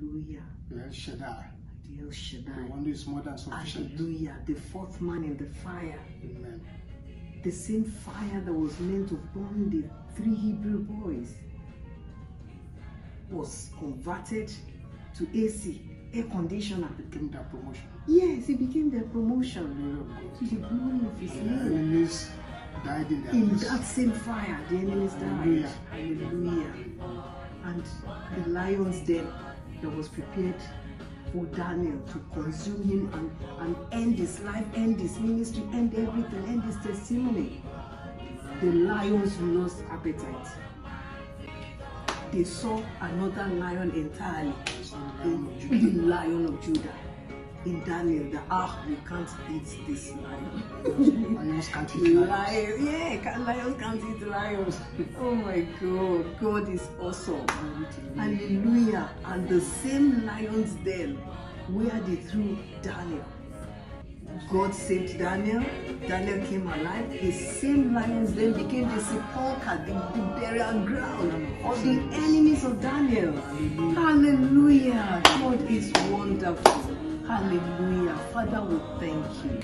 Hallelujah. the El Shaddai, The El the one who is more than sufficient. Hallelujah. The fourth man in the fire. Amen. The same fire that was meant to burn the three Hebrew boys was converted to AC, air conditioner. Became their promotion. Yes, it became their promotion Glory of God. to the glory of his name. enemies died in In that same fire, the enemies died. Hallelujah. Hallelujah. And the lion's den that was prepared for Daniel to consume him and, and end his life, end his ministry, end everything, end his testimony. The lions lost appetite. They saw another lion entirely. The Lion of Judah. Lion. In Daniel, the ah, we can't eat this lion. Lions can't eat lions. Lions, yeah, lions can't eat lions. Oh my God, God is awesome. Hallelujah. And the same lions then where they threw Daniel. God saved Daniel. Daniel came alive. The same lions then became the sepulchre, the, the burial ground of the enemies of Daniel. Hallelujah. God is wonderful. Hallelujah. Father, we thank you.